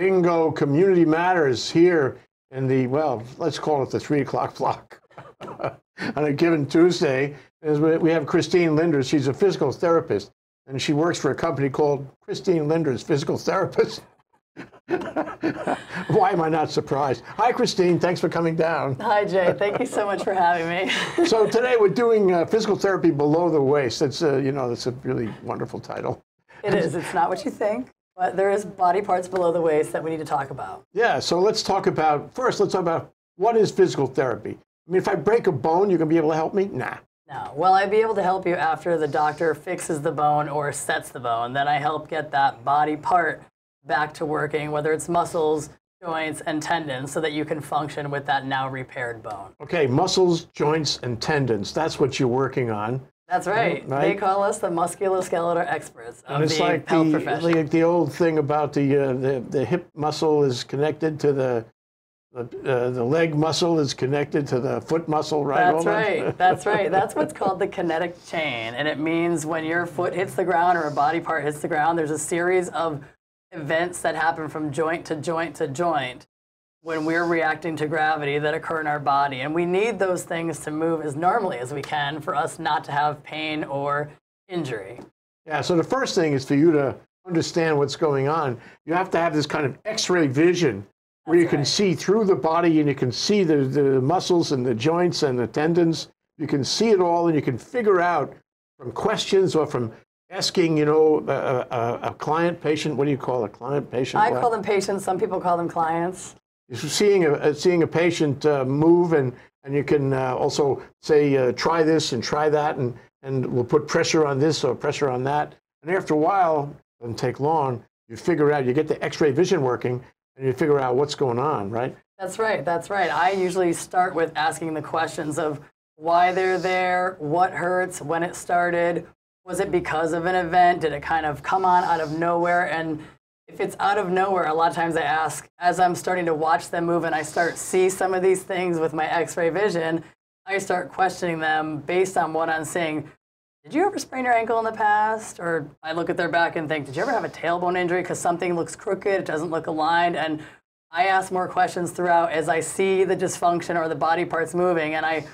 Bingo, Community Matters here in the, well, let's call it the three o'clock block. On a given Tuesday, we have Christine Lynders. She's a physical therapist, and she works for a company called Christine Lynders Physical Therapist. Why am I not surprised? Hi, Christine. Thanks for coming down. Hi, Jay. Thank you so much for having me. so today we're doing uh, physical therapy below the waist. That's uh, you know that's a really wonderful title. It is. It's not what you think, but there is body parts below the waist that we need to talk about. Yeah. So let's talk about first. Let's talk about what is physical therapy. I mean, if I break a bone, you're gonna be able to help me? Nah. No. Well, I'd be able to help you after the doctor fixes the bone or sets the bone. Then I help get that body part back to working, whether it's muscles, joints, and tendons, so that you can function with that now repaired bone. Okay, muscles, joints, and tendons. That's what you're working on. That's right. right. They call us the musculoskeletal experts of and it's the like health the, profession. Like the old thing about the, uh, the the hip muscle is connected to the the, uh, the leg muscle is connected to the foot muscle, right? That's right. That's right. That's what's called the kinetic chain. And it means when your foot hits the ground or a body part hits the ground, there's a series of events that happen from joint to joint to joint when we're reacting to gravity that occur in our body. And we need those things to move as normally as we can for us not to have pain or injury. Yeah, so the first thing is for you to understand what's going on. You have to have this kind of x-ray vision where you can see through the body and you can see the, the muscles and the joints and the tendons. You can see it all and you can figure out from questions or from asking, you know, a, a, a client, patient, what do you call a client, patient? I what? call them patients. Some people call them clients. Seeing a, seeing a patient uh, move and, and you can uh, also say, uh, try this and try that and, and we'll put pressure on this or pressure on that. And after a while, doesn't take long, you figure out, you get the x-ray vision working and you figure out what's going on, right? That's right, that's right. I usually start with asking the questions of why they're there, what hurts, when it started, was it because of an event? Did it kind of come on out of nowhere? And if it's out of nowhere, a lot of times I ask, as I'm starting to watch them move and I start see some of these things with my x-ray vision, I start questioning them based on what I'm seeing. Did you ever sprain your ankle in the past? Or I look at their back and think, did you ever have a tailbone injury because something looks crooked, it doesn't look aligned? And I ask more questions throughout as I see the dysfunction or the body parts moving, and I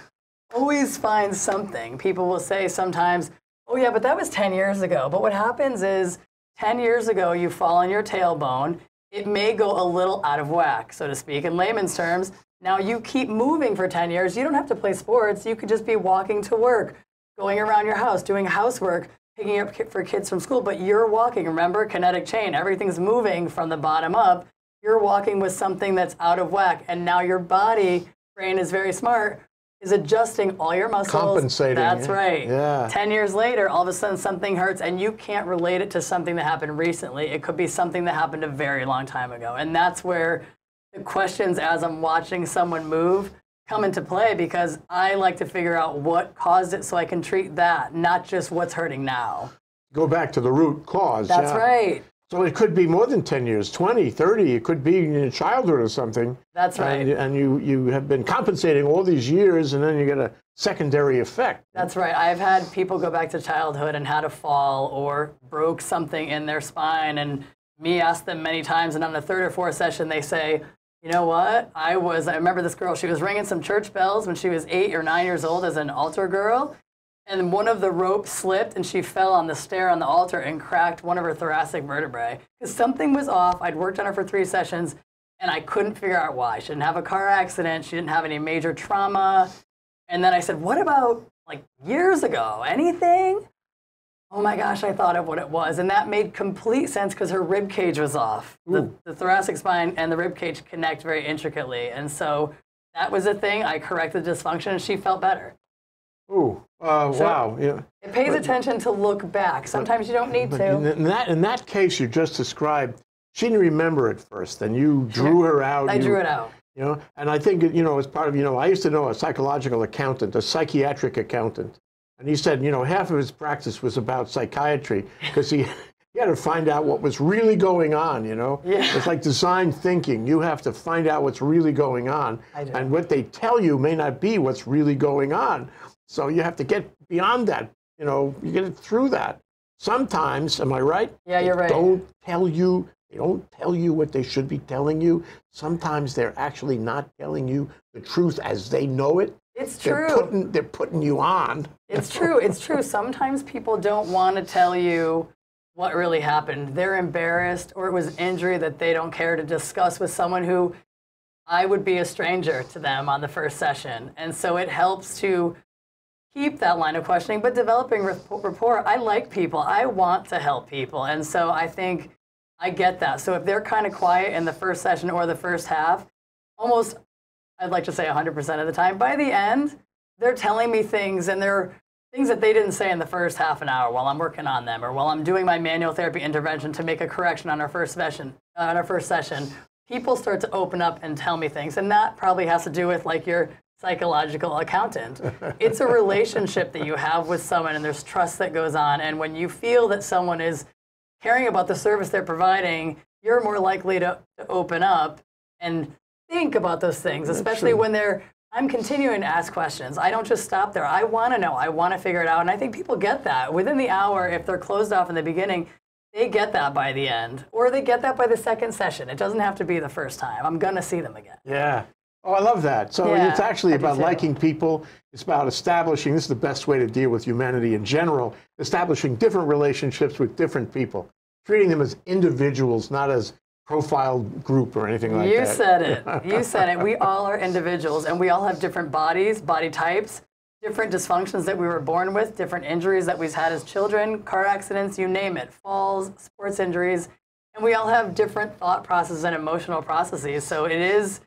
always find something. People will say sometimes, Oh, yeah, but that was 10 years ago. But what happens is 10 years ago, you fall on your tailbone. It may go a little out of whack, so to speak, in layman's terms. Now you keep moving for 10 years. You don't have to play sports. You could just be walking to work, going around your house, doing housework, picking up for kids from school. But you're walking. Remember, kinetic chain. Everything's moving from the bottom up. You're walking with something that's out of whack. And now your body, brain is very smart, is adjusting all your muscles. Compensating. That's yeah. right. Yeah. 10 years later, all of a sudden something hurts and you can't relate it to something that happened recently. It could be something that happened a very long time ago. And that's where the questions as I'm watching someone move come into play because I like to figure out what caused it so I can treat that, not just what's hurting now. Go back to the root cause. That's yeah. right. So it could be more than 10 years, 20, 30. It could be in your childhood or something. That's right. And, and, you, you have been compensating all these years, and then you get a secondary effect. That's right. I've had people go back to childhood and had a fall or broke something in their spine. And me ask them many times, and on the third or fourth session, they say, you know what? I was, I remember this girl, she was ringing some church bells when she was eight or nine years old as an altar girl and one of the ropes slipped and she fell on the stair on the altar and cracked one of her thoracic vertebrae because something was off. I'd worked on her for three sessions and I couldn't figure out why. She didn't have a car accident. She didn't have any major trauma. And then I said, what about like years ago? Anything? Oh my gosh, I thought of what it was. And that made complete sense because her rib cage was off. The, the, thoracic spine and the rib cage connect very intricately. And so that was a thing. I corrected the dysfunction and she felt better. Ooh, uh, so wow. Yeah. It pays but, attention to look back. Sometimes you don't need to. In that, in that case you just described, she didn't remember it first, and you drew her out. I you, drew it out. You know, and I think, you know, as part of, you know, I used to know a psychological accountant, a psychiatric accountant. And he said, you know, half of his practice was about psychiatry because he, he had to find out what was really going on, you know? Yeah. It's like design thinking. You have to find out what's really going on. And what they tell you may not be what's really going on. So you have to get beyond that. You know, you get through that. Sometimes, am I right? Yeah, you're right. Don't tell you They don't tell you what they should be telling you. Sometimes they're actually not telling you the truth as they know it. It's They're true. putting, they're putting you on. It's true. It's true. Sometimes people don't want to tell you what really happened. They're embarrassed or it was injury that they don't care to discuss with someone who I would be a stranger to them on the first session. And so it helps to keep that line of questioning, but developing rapport-. I like people. I want to help people. And so I think I get that. So if they're kind of quiet in the first session or the first half, almost I'd like to say 100% of the time. By the end, they're telling me things and they're things that they didn't say in the first half an hour while I'm working on them or while I'm doing my manual therapy intervention to make a correction on our first session. On our first session, people start to open up and tell me things, and that probably has to do with like your psychological accountant. it's a relationship that you have with someone, and there's trust that goes on. And when you feel that someone is caring about the service they're providing, you're more likely to, to open up and think about those things, especially true. when they're. I'm continuing to ask questions. I don't just stop there. I want to know. I want to figure it out. And I think people get that within the hour. If they're closed off in the beginning, they get that by the end, or they get that by the second session. It doesn't have to be the first time. I'm gonna see them again. Yeah. Oh, I love that. So Yeah, it's actually I about liking people. It's about establishing, this is the best way to deal with humanity in general, establishing different relationships with different people, treating them as individuals, not as profile group or anything like you that. You said it. You said it. We all are individuals, and we all have different bodies, body types, different dysfunctions that we were born with, different injuries that we've had as children, car accidents, you name it, falls, sports injuries, and we all have different thought processes and emotional processes. So it is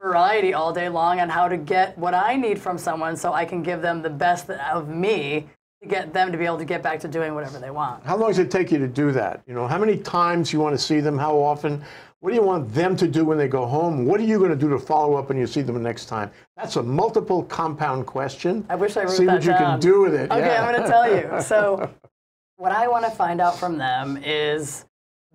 variety all day long on how to get what I need from someone, so I can give them the best of me to get them to be able to get back to doing whatever they want. How long does it take you to do that? You know, how many times you want to see them? How often? What do you want them to do when they go home? What are you going to do to follow up when you see them the next time? That's a multiple compound question. I wish I wrote See that what you can do with it. Okay, yeah. I'm going to tell you. So, what I want to find out from them is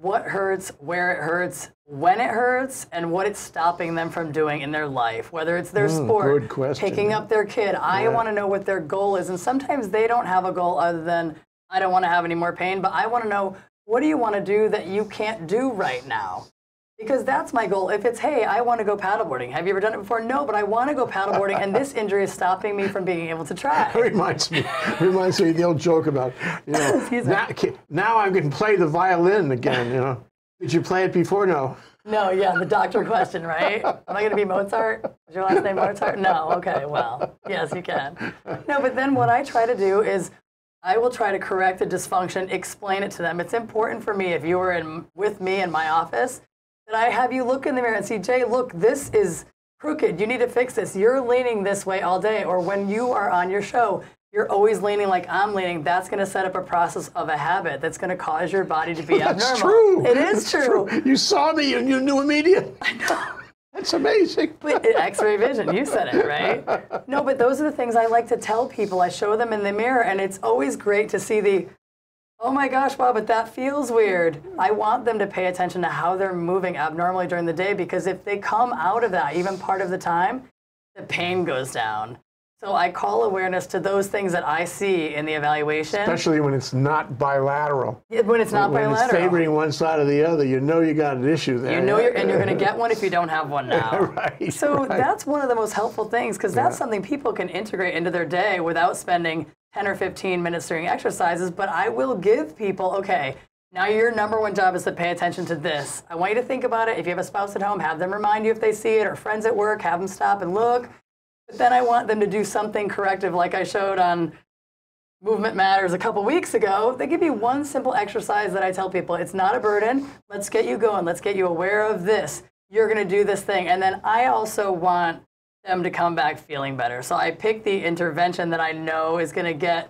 what hurts, where it hurts, when it hurts, and what it's stopping them from doing in their life. Whether it's their hmm, sport, good question. picking up their kid. I Yeah. want to know what their goal is. And sometimes they don't have a goal other than, I don't want to have any more pain, but I want to know what do you want to do that you can't do right now? Because that's my goal. If it's, hey, I want to go paddleboarding. Have you ever done it before? No, but I want to go paddleboarding, and this injury is stopping me from being able to try. reminds me reminds me of the old joke about you know now, now I can play the violin again. You know, did you play it before? No. No, yeah, the doctor question, right? Am I going to be Mozart? Is your last name Mozart? No. Okay, well, yes, you can. No, but then what I try to do is I will try to correct the dysfunction, explain it to them. It's important for me if you were in with me in my office that I have you look in the mirror and see, Jay, look, this is crooked. You need to fix this. You're leaning this way all day. Or when you are on your show, you're always leaning like I'm leaning. That's going to set up a process of a habit that's going to cause your body to be That's abnormal. true. It is That's true. You saw me and you knew immediately. I know. That's amazing. But X-ray vision, you said it, right? No, but those are the things I like to tell people. I show them in the mirror, and it's always great to see the, oh my gosh, wow, but that feels weird. I want them to pay attention to how they're moving abnormally during the day because if they come out of that, even part of the time, the pain goes down. So I call awareness to those things that I see in the evaluation. Especially when it's not bilateral. when it's not when bilateral. it's favoring one side or the other, you know you got an issue there. You know you're, and you're going to get one if you don't have one now. right. So right. that's one of the most helpful things because that's something people can integrate into their day without spending 10 or 15 minutes during exercises. But I will give people, okay, now your number one job is to pay attention to this. I want you to think about it. If you have a spouse at home, have them remind you if they see it, or friends at work, have them stop and look. But then I want them to do something corrective, like I showed on Movement Matters a couple weeks ago. They give you one simple exercise that I tell people it's not a burden. Let's get you going. Let's get you aware of this. You're going to do this thing. And then I also want them to come back feeling better. So I pick the intervention that I know is going to get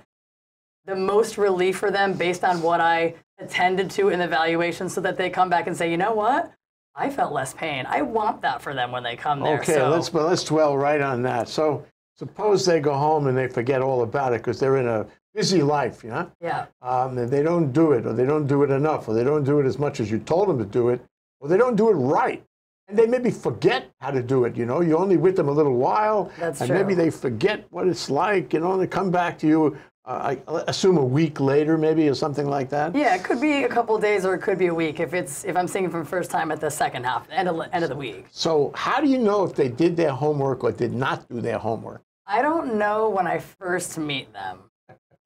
the most relief for them based on what I attended to in the evaluation so that they come back and say, you know what? I felt less pain. I want that for them when they come there. Okay, so, let's but let's dwell right on that. So suppose they go home and they forget all about it because they're in a busy life, you know, yeah. um, and they don't do it, or they don't do it enough, or they don't do it as much as you told them to do it, or they don't do it right, and they maybe forget how to do it. You know, you're only with them a little while, That's and true. maybe they forget what it's like. You know, and they come back to you uh, I assume a week later, maybe, or something like that? Yeah, it could be a couple days or it could be a week if it's if I'm seeing for the first time at the second half, end of end of the week. So, how do you know if they did their homework or did not do their homework? I don't know when I first meet them,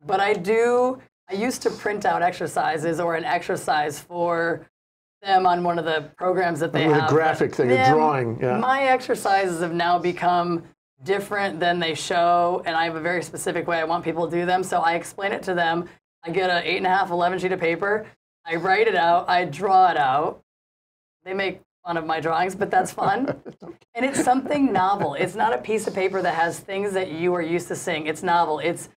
but I do. I used to print out exercises or an exercise for them on one of the programs that they With a graphic thing, a drawing, yeah. My exercises have now become different than they show, and I have a very specific way I want people to do them. So I explain it to them. I get an eight and a half, 11 sheet of paper. I write it out. I draw it out. They make fun of my drawings, but that's fun. and it's something novel. It's not a piece of paper that has things that you are used to seeing. It's novel. It's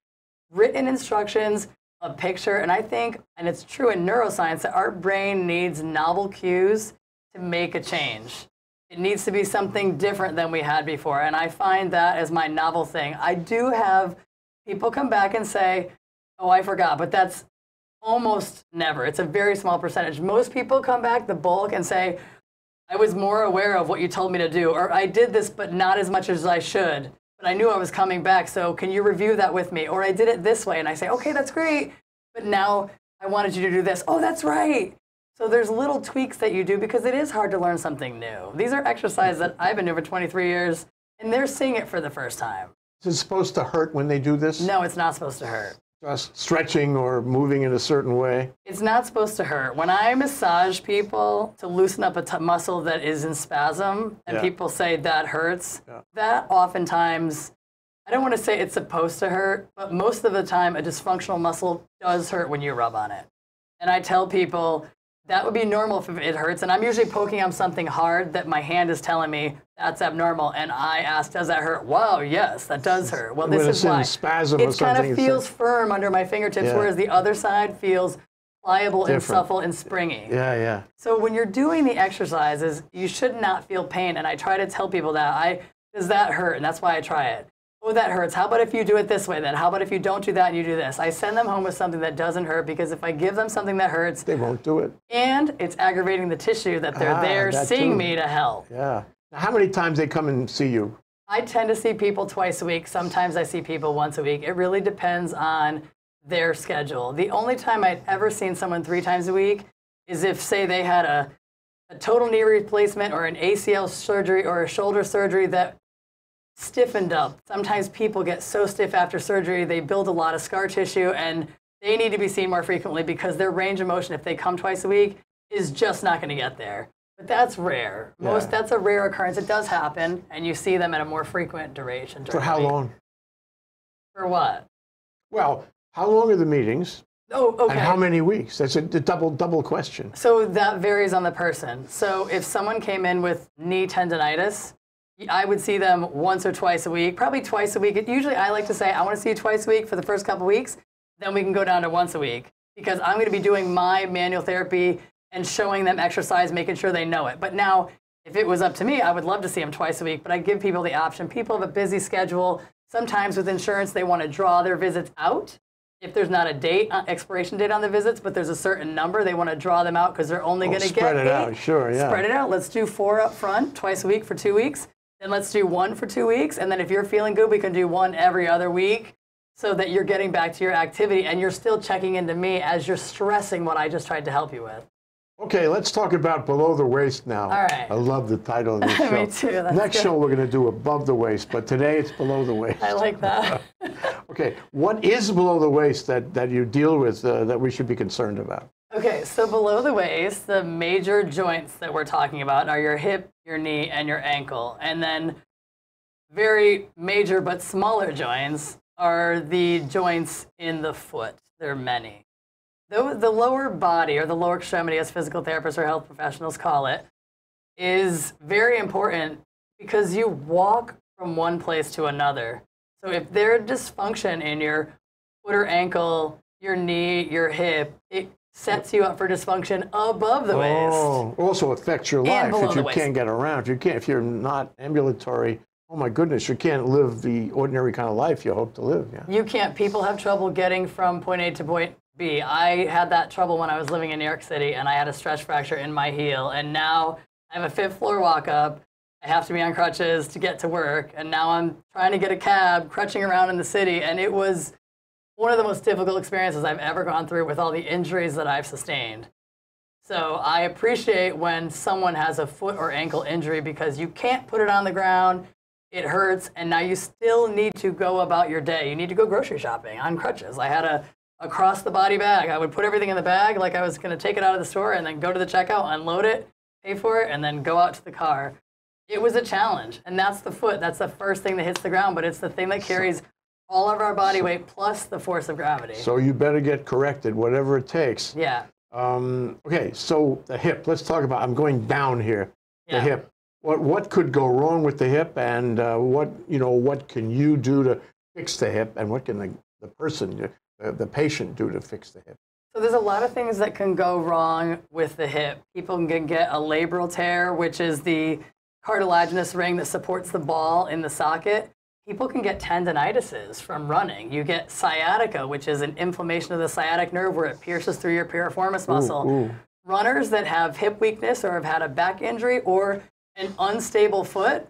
written instructions, a picture, and I think, and it's true in neuroscience, that our brain needs novel cues to make a change. It needs to be something different than we had before, and I find that as my novel thing. I do have people come back and say, "Oh, I forgot," but that's almost never. It's a very small percentage. Most people come back the bulk and say, I was more aware of what you told me to do, or I did this, but not as much as I should. But I knew I was coming back, so can you review that with me? Or I did it this way, and I say, okay, that's great, but now I wanted you to do this. Oh, that's right. So there's little tweaks that you do because it is hard to learn something new. These are exercises that I've been doing for 23 years, and they're seeing it for the first time. Is it supposed to hurt when they do this? No, it's not supposed to hurt. Just stretching or moving in a certain way? It's not supposed to hurt. When I massage people to loosen up a t- muscle that is in spasm, and Yeah. people say that hurts, Yeah. that oftentimes, I don't want to say it's supposed to hurt, but most of the time, a dysfunctional muscle does hurt when you rub on it. And I tell people that would be normal if it hurts. And I'm usually poking on something hard that my hand is telling me that's abnormal. And I ask, does that hurt? Wow, yes, that does hurt. Well, this is why. spasm or it kind of feels firm under my fingertips, Yeah. whereas the other side feels pliable and supple and springy. Yeah, yeah. So when you're doing the exercises, you should not feel pain. And I try to tell people that. I does that hurt? And that's why I try it. Oh, that hurts. How about if you do it this way then? How about if you don't do that and you do this? I send them home with something that doesn't hurt because if I give them something that hurts They won't do it. and it's aggravating the tissue that they're Ah, there that seeing too. me to help. Yeah. Now, how many times they come and see you? I tend to see people twice a week. Sometimes I see people once a week. It really depends on their schedule. The only time I'd ever seen someone three times a week is if, say, they had a, a total knee replacement or an ACL surgery or a shoulder surgery that stiffened up. Sometimes people get so stiff after surgery, they build a lot of scar tissue and they need to be seen more frequently because their range of motion, if they come twice a week, is just not going to get there. But that's rare. Most Yeah. that's a rare occurrence. It does happen, and you see them at a more frequent duration. For how long? For what? Well, how long are the meetings? Oh, okay. And how many weeks? That's a, a double double question. So that varies on the person. So if someone came in with knee tendonitis, I would see them once or twice a week, probably twice a week. Usually I like to say, I want to see you twice a week for the first couple weeks, then we can go down to once a week because I'm going to be doing my manual therapy and showing them exercise, making sure they know it. But now, if it was up to me, I would love to see them twice a week, but I give people the option. People have a busy schedule. Sometimes with insurance, they want to draw their visits out. If there's not a date, uh, expiration date on the visits, but there's a certain number, they want to draw them out because they're only Oh, going to get spread it eight. out, sure, yeah. Spread it out. Let's do four up front, twice a week for two weeks. Then let's do one for two weeks. And then if you're feeling good, we can do one every other week so that you're getting back to your activity and you're still checking into me as you're stressing what I just tried to help you with. Okay, let's talk about below the waist now. All right. I love the title of this show. Me too, that's Next good. show we're going to do above the waist, but today it's below the waist. I like that. Okay, what is below the waist that, that you deal with uh, that we should be concerned about? Okay, so below the waist, the major joints that we're talking about are your hip, your knee, and your ankle. And then very major but smaller joints are the joints in the foot. There are many. The, the lower body, or the lower extremity, as physical therapists or health professionals call it, is very important because you walk from one place to another. So if there's dysfunction in your foot or ankle, your knee, your hip, it sets you up for dysfunction above the waist. Oh, also affects your And life if you can't get around. If you can't, if you're not ambulatory, oh my goodness, you can't live the ordinary kind of life you hope to live. Yeah. You can't. People have trouble getting from point A to point B. I had that trouble when I was living in New York City, and I had a stress fracture in my heel. And now I have a fifth floor walk up. I have to be on crutches to get to work. And now I'm trying to get a cab, crutching around in the city. And it was one of the most difficult experiences I've ever gone through with all the injuries that I've sustained. So I appreciate when someone has a foot or ankle injury because you can't put it on the ground, it hurts, and now you still need to go about your day. You need to go grocery shopping on crutches. I had a across the body bag. I would put everything in the bag like I was going to take it out of the store and then go to the checkout, unload it, pay for it, and then go out to the car. It was a challenge. And that's the foot. That's the first thing that hits the ground, but it's the thing that carries all of our body weight plus the force of gravity. So you better get corrected, whatever it takes. yeah. Um, okay, so the hip. Let's talk about. I'm going down here. The hip. What what could go wrong with the hip, and uh, what you know what can you do to fix the hip, and what can the, the person, the, the patient, do to fix the hip? So there's a lot of things that can go wrong with the hip. People can get a labral tear, which is the cartilaginous ring that supports the ball in the socket. People can get tendinitises from running. You get sciatica, which is an inflammation of the sciatic nerve where it pierces through your piriformis muscle. ooh. Runners that have hip weakness or have had a back injury or an unstable foot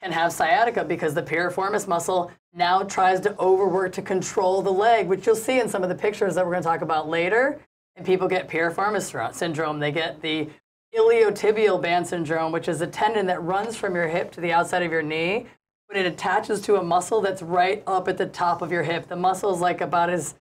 can have sciatica because the piriformis muscle now tries to overwork to control the leg, which you'll see in some of the pictures that we're going to talk about later. And people get piriformis syndrome. They get the iliotibial band syndrome, which is a tendon that runs from your hip to the outside of your knee, but it attaches to a muscle that's right up at the top of your hip. The muscle is like about as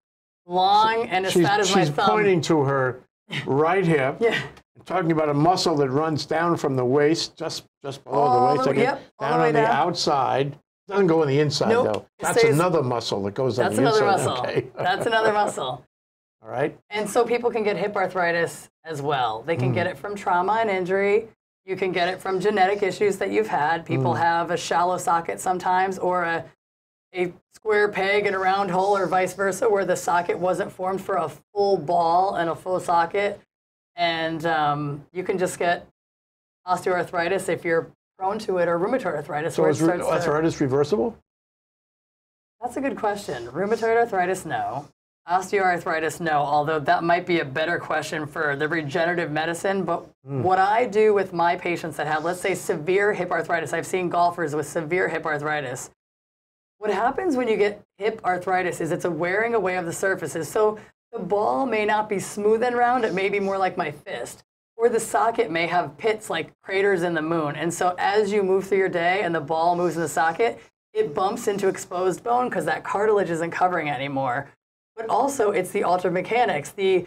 long and as She's, fat as my thumb. she's pointing to her right hip, Yeah. talking about a muscle that runs down from the waist, just just below All the waist, the- yep, down the on the down. outside. Doesn't go on the inside Nope, though. That's stays- another muscle that goes That's on the another inside. muscle. Okay. That's another muscle. All right. And so people can get hip arthritis as well. They can hmm. get it from trauma and injury. You can get it from genetic issues that you've had. People have a shallow socket sometimes or a, a square peg in a round hole or vice versa where the socket wasn't formed for a full ball and a full socket. And um, you can just get osteoarthritis if you're prone to it or rheumatoid arthritis. So is starts to- arthritis reversible? that's a good question. Rheumatoid arthritis, no. Osteoarthritis, no, although that might be a better question for the regenerative medicine. But hmm. what I do with my patients that have, let's say, severe hip arthritis, I've seen golfers with severe hip arthritis. What happens when you get hip arthritis is it's a wearing away of the surfaces. So the ball may not be smooth and round, it may be more like my fist. Or the socket may have pits like craters in the moon. And so as you move through your day and the ball moves in the socket, it bumps into exposed bone because that cartilage isn't covering it anymore. But also, it's the altered mechanics. The,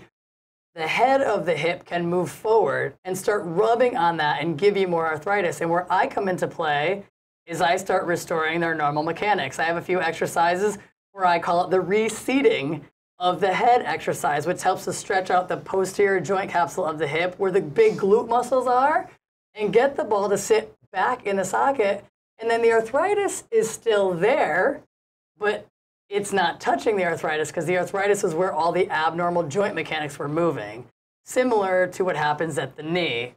the head of the hip can move forward and start rubbing on that and give you more arthritis. And where I come into play is I start restoring their normal mechanics. I have a few exercises where I call it the reseating of the head exercise, which helps to stretch out the posterior joint capsule of the hip where the big glute muscles are and get the ball to sit back in the socket. And then the arthritis is still there, but it's not touching the arthritis because the arthritis is where all the abnormal joint mechanics were moving, similar to what happens at the knee.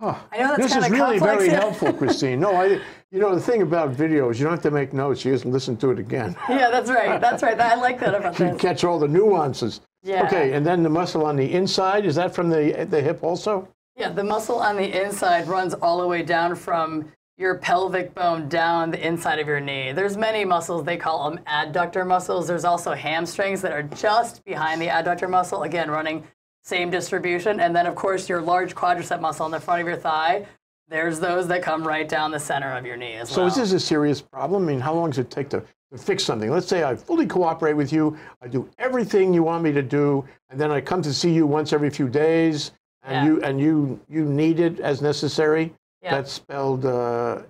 Huh. I know that's this is really complex. very helpful, Christine. No, I, you know, the thing about videos, you don't have to make notes. You just listen to it again. Yeah, that's right. That's right. I like that about You this. catch all the nuances. Yeah. Okay, and then the muscle on the inside, is that from the, the hip also? Yeah, the muscle on the inside runs all the way down from your pelvic bone down the inside of your knee. There's many muscles, they call them adductor muscles. There's also hamstrings that are just behind the adductor muscle, again, running same distribution. And then, of course, your large quadricep muscle on the front of your thigh. There's those that come right down the center of your knee as So well. is this a serious problem? I mean, how long does it take to, to fix something? Let's say I fully cooperate with you, I do everything you want me to do, and then I come to see you once every few days, and Yeah. you and you you need it as necessary. Yeah. That's spelled uh,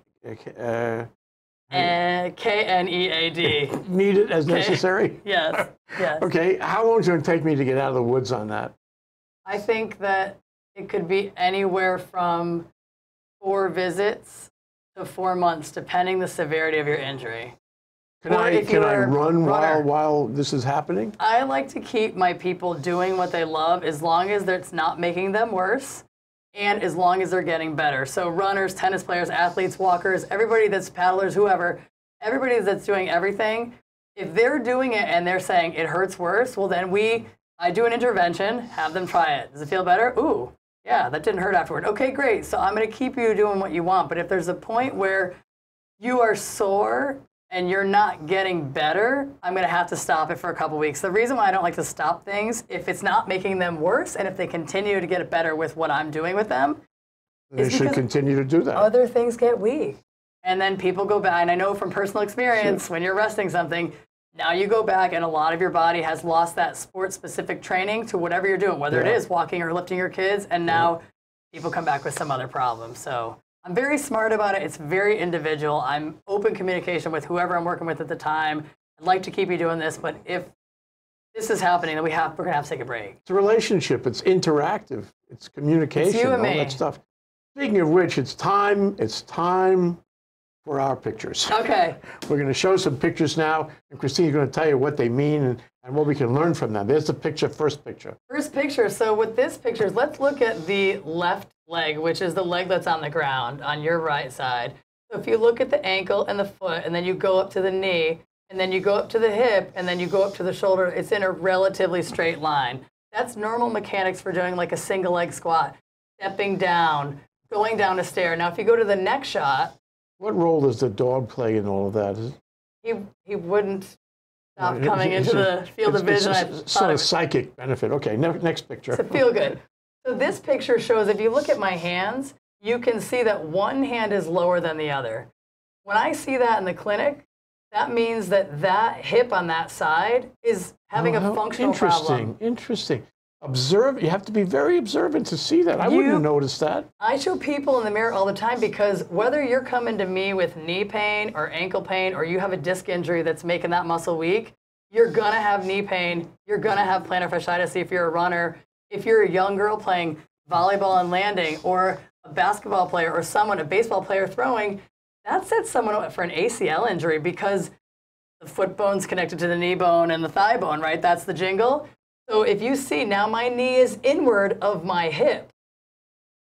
uh, And K N E A D. need it as necessary. Yes, yes. Okay, how long is it going to take me to get out of the woods on that? I think that it could be anywhere from four visits to four months, depending the severity of your injury. Can Or I can I run while while this is happening? I like to keep my people doing what they love as long as it's not making them worse and as long as they're getting better. So, runners, tennis players, athletes, walkers, everybody that's paddlers, whoever, everybody that's doing everything, if they're doing it and they're saying it hurts worse, well, then we, I do an intervention, have them try it. Does it feel better? Ooh, yeah, that didn't hurt afterward. Okay, great. So, I'm going to keep you doing what you want. But if there's a point where you are sore and you're not getting better, I'm going to have to stop it for a couple weeks. The reason why I don't like to stop things, if it's not making them worse and if they continue to get better with what I'm doing with them, They should continue to do that. other things get weak. And then people go back, and I know from personal experience, when you're resting something, now you go back and a lot of your body has lost that sport specific training to whatever you're doing, whether Yeah. it is walking or lifting your kids, and now people come back with some other problem. So I'm very smart about it. It's very individual. I'm open communication with whoever I'm working with at the time. I'd like to keep you doing this, but if this is happening, then we have we're gonna have to take a break. It's a relationship. It's interactive. It's communication. It's you and all me. that stuff. Speaking of which, it's time. It's time for our pictures. Okay. We're going to show some pictures now, and Christine's going to tell you what they mean and, and what we can learn from them. There's the picture, first picture. First picture. So with this picture, let's look at the left leg, which is the leg that's on the ground on your right side. So if you look at the ankle and the foot, and then you go up to the knee, and then you go up to the hip, and then you go up to the shoulder, it's in a relatively straight line. That's normal mechanics for doing like a single leg squat, stepping down, going down a stair. Now, if you go to the next shot, What role does the dog play in all of that? he, he wouldn't stop coming it's- into it's- the field of it's- vision. It's, sort of psychic benefit. Okay, ne- next picture. to feel good. So this picture shows if you look at my hands, you can see that one hand is lower than the other. When I see that in the clinic, that means that that hip on that side is having Oh, a functional interesting, problem. Interesting. Observe. You have to be very observant to see that. I wouldn't You- have noticed that. I show people in the mirror all the time because whether you're coming to me with knee pain or ankle pain or you have a disc injury that's making that muscle weak, you're gonna have knee pain. You're gonna have plantar fasciitis if you're a runner. If you're a young girl playing volleyball and landing, or a basketball player, or someone, a baseball player throwing, that sets someone up for an ACL injury because the foot bone's connected to the knee bone and the thigh bone, right? That's the jingle. So if you see now my knee is inward of my hip.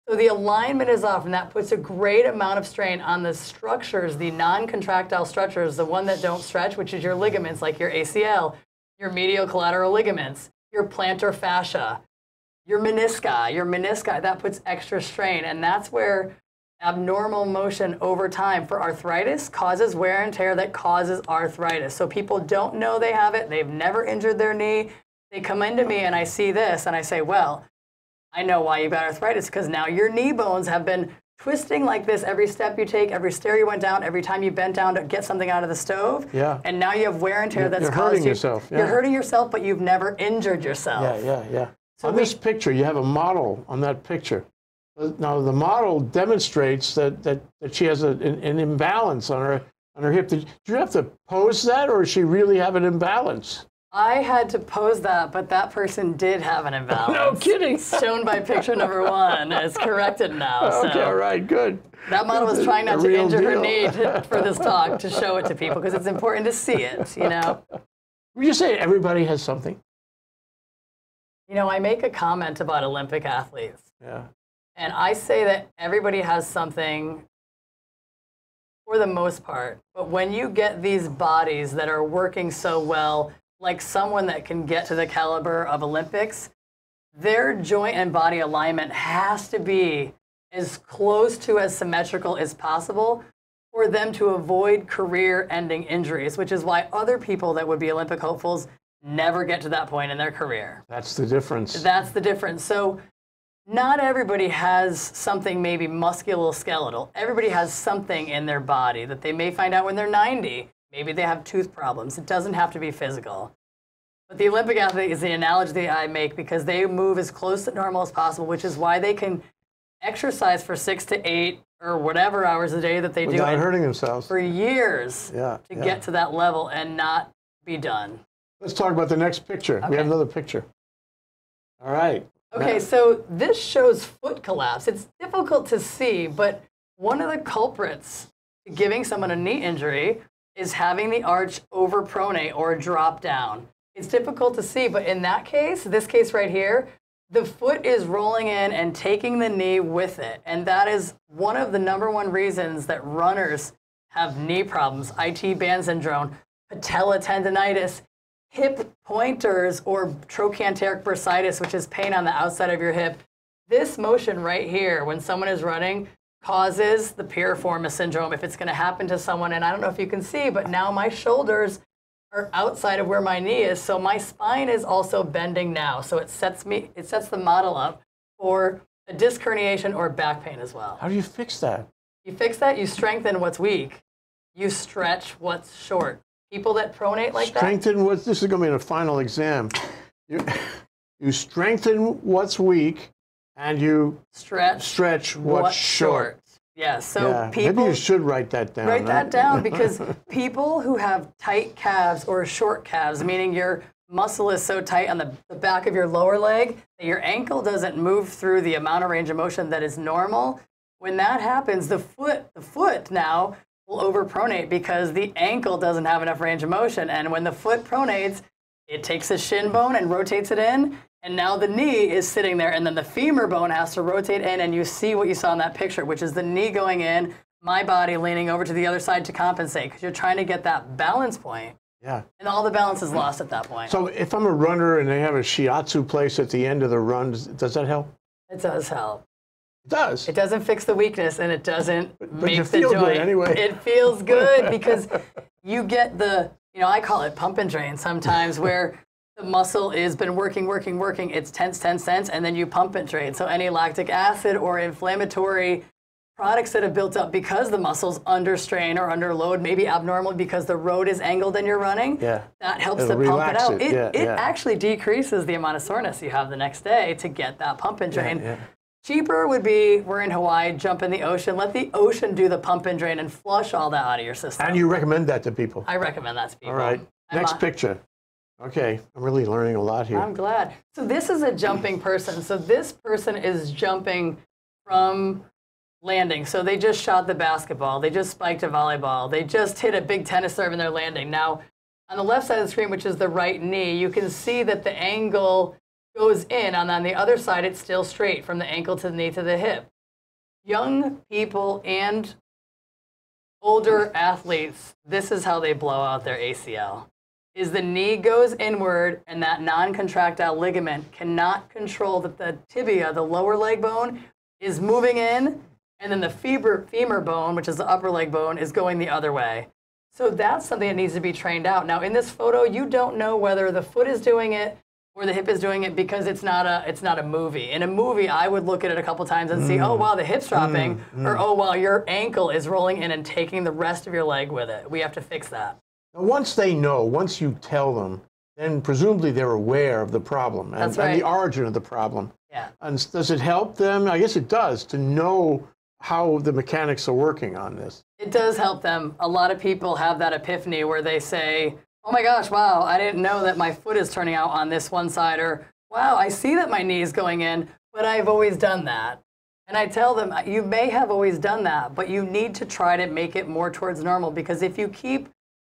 So the alignment is off, and that puts a great amount of strain on the structures, the non-contractile structures, the one that don't stretch, which is your ligaments, like your ACL, your medial collateral ligaments, your plantar fascia, your menisci, your menisci. That puts extra strain, and that's where abnormal motion over time for arthritis causes wear and tear that causes arthritis. So people don't know they have it. They've never injured their knee. They come into me and I see this and I say, well, I know why you've got arthritis because now your knee bones have been twisting like this every step you take, every stair you went down, every time you bent down to get something out of the stove. Yeah. And now you have wear and tear You're- that's you're caused hurting you. yourself, You're hurting yourself, but you've never injured yourself. Yeah, yeah, yeah. So on we- this picture, you have a model on that picture. Now, the model demonstrates that, that, that she has a, an, an imbalance on her, on her hip. Did you have to pose that, or does she really have an imbalance? I had to pose that, but that person did have an imbalance. No kidding. Shown by picture number one. It's corrected now. So Okay, all right, good. that model was trying not to injure her knee to, for this talk to show it to people because it's important to see it, you know? Would you say everybody has something? You know, I make a comment about Olympic athletes. Yeah. And I say that everybody has something for the most part. But when you get these bodies that are working so well, like someone that can get to the caliber of Olympics, their joint and body alignment has to be as close to as symmetrical as possible for them to avoid career ending injuries, which is why other people that would be Olympic hopefuls never get to that point in their career. That's the difference. That's the difference. So, not everybody has something maybe musculoskeletal. Everybody has something in their body that they may find out when they're 90. Maybe they have tooth problems. It doesn't have to be physical. But the Olympic athlete is the analogy I make because they move as close to normal as possible, which is why they can exercise for six to eight or whatever hours a day that they do Without hurting themselves. for years Yeah. to yeah. get to that level and not be done. Let's talk about the next picture. We have another picture. All right. Okay, so this shows foot collapse. It's difficult to see, but one of the culprits giving someone a knee injury is having the arch over overpronate or drop down. It's difficult to see, but in that case, this case right here, the foot is rolling in and taking the knee with it. And that is one of the number one reasons that runners have knee problems, IT band syndrome, patella tendonitis, hip pointers, or trochanteric bursitis, which is pain on the outside of your hip. This motion right here, when someone is running, causes the piriformis syndrome if it's going to happen to someone. And I don't know if you can see, but now my shoulders are outside of where my knee is, so my spine is also bending now. So it sets me, it sets the model up for a disc herniation or back pain as well. How do you fix that? You fix that, you strengthen what's weak, you stretch what's short. People that pronate like that, Strengthen what, this is going to be in a final exam. You, you strengthen what's weak and you stretch stretch what's, what's short. Yeah, so Yeah, people maybe you should write that down. Write huh? that down because people who have tight calves or short calves, meaning your muscle is so tight on the, the back of your lower leg that your ankle doesn't move through the amount of range of motion that is normal. When that happens, the foot, the foot now will overpronate because the ankle doesn't have enough range of motion. And when the foot pronates, it takes the shin bone and rotates it in. And now the knee is sitting there, and then the femur bone has to rotate in, and you see what you saw in that picture, which is the knee going in, my body leaning over to the other side to compensate, because you're trying to get that balance point, Yeah. and all the balance is lost at that point. So if I'm a runner and they have a shiatsu place at the end of the run, does, does that help? it does help. It does. It doesn't fix the weakness, and it doesn't but make you the feel good joint. anyway. It feels good because you get the, you know, I call it pump and drain sometimes, where muscle has been working, working, working. It's tense, tense, tense, and then you pump and drain. So any lactic acid or inflammatory products that have built up because the muscle's under strain or under load, maybe abnormal because the road is angled and you're running. Yeah. That helps It'll to pump it out. it. It, Yeah, it yeah. actually decreases the amount of soreness you have the next day to get that pump and drain. yeah. Cheaper would be we're in Hawaii, jump in the ocean, let the ocean do the pump and drain and flush all that out of your system. And you recommend that to people. I recommend that to people. All right. I'm Next picture. Okay. I'm really learning a lot here. I'm glad. So this is a jumping person. So this person is jumping from landing. So they just shot the basketball. They just spiked a volleyball. They just hit a big tennis serve and they're landing. Now, on the left side of the screen, which is the right knee, you can see that the angle goes in. And on the other side, it's still straight from the ankle to the knee to the hip. Young people and older athletes, this is how they blow out their ACL is the knee goes inward and that non-contractile ligament cannot control that the tibia, the lower leg bone, is moving in, and then the femur, femur bone, which is the upper leg bone, is going the other way. So that's something that needs to be trained out. Now, in this photo, you don't know whether the foot is doing it or the hip is doing it because it's not a it's not a movie. In a movie, I would look at it a couple times and see, oh mm. wow, the hip's dropping, mm. or mm. oh wow, your ankle is rolling in and taking the rest of your leg with it. We have to fix that. Now, once they know, once you tell them, then presumably they're aware of the problem and, That's and the origin of the problem. Yeah. And does it help them? I guess it does to know how the mechanics are working on this. It does help them. A lot of people have that epiphany where they say, oh my gosh, wow, I didn't know that my foot is turning out on this one side, or wow, I see that my knee is going in, but I've always done that. And I tell them, you may have always done that, but you need to try to make it more towards normal because if you keep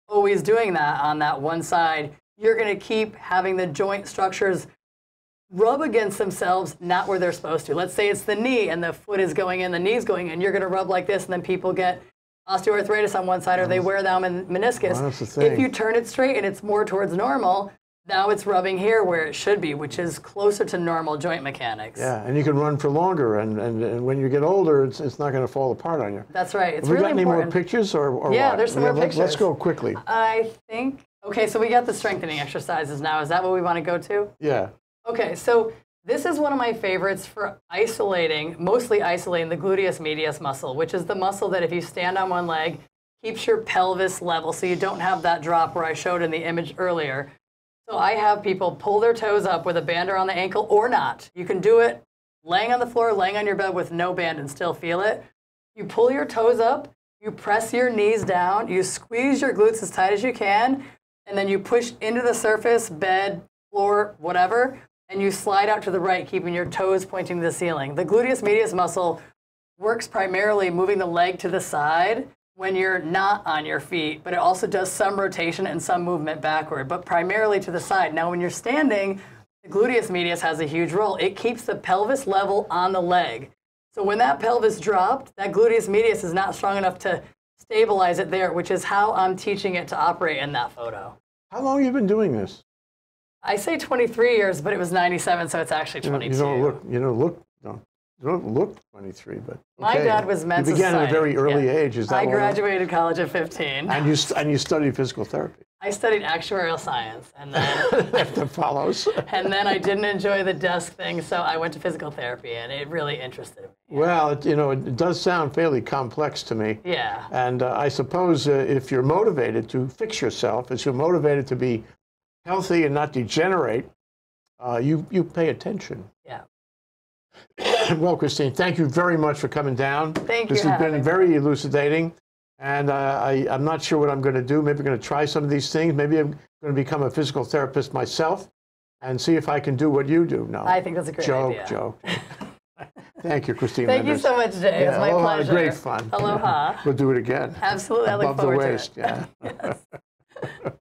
always doing that on that one side, you're going to keep having the joint structures rub against themselves not where they're supposed to. Let's say it's the knee and the foot is going in, the knee's going in. You're going to rub like this, and then people get osteoarthritis on one side or they wear down in meniscus. If you turn it straight and it's more towards normal, now it's rubbing here where it should be, which is closer to normal joint mechanics. Yeah, and you can run for longer, and, and, and when you get older, it's, it's not going to fall apart on you. That's right. It's Have we really got any important. more pictures, or, or Yeah, what? there's some more let- Let's go quickly. I think. Okay, so we got the strengthening exercises now. Is that what we want to go to? Yeah. Okay, so this is one of my favorites for isolating, mostly isolating the gluteus medius muscle, which is the muscle that if you stand on one leg, keeps your pelvis level so you don't have that drop where I showed in the image earlier. So I have people pull their toes up with a band around the ankle or not. You can do it laying on the floor, laying on your bed with no band and still feel it. You pull your toes up, you press your knees down, you squeeze your glutes as tight as you can, and then you push into the surface, bed, floor, whatever, and you slide out to the right, keeping your toes pointing to the ceiling. The gluteus medius muscle works primarily moving the leg to the side when you're not on your feet, but it also does some rotation and some movement backward, but primarily to the side. Now, when you're standing, the gluteus medius has a huge role. It keeps the pelvis level on the leg. So when that pelvis dropped, that gluteus medius is not strong enough to stabilize it there, which is how I'm teaching it to operate in that photo. How long have you been doing this? I say 23 years, but it was 97, so it's actually You don't- 22. You look. You don't look. Don't look 23, but My dad was med You began at a very early yeah. age. Is that I graduated college at 15. And you and you studied physical therapy. I studied actuarial science, and then that follows. and then I didn't enjoy the desk thing, so I went to physical therapy, and it really interested me. well, it, you know, it does sound fairly complex to me. Yeah. And uh, I suppose uh, if you're motivated to fix yourself, if you're motivated to be healthy and not degenerate, uh, you, you pay attention. Yeah. well, Christine, thank you very much for coming down. Thank This you, This has been having me. very elucidating. And uh, I, I'm not sure what I'm going to do. Maybe I'm going to try some of these things. Maybe I'm going to become a physical therapist myself and see if I can do what you do. No, I think that's a great joke, idea. joke. Thank you, Christine. Thank you so much, Jay. it was Yeah, my aloha, pleasure. Great fun. Aloha. We'll do it again. Absolutely. I look Above the forward waist, to it. yeah.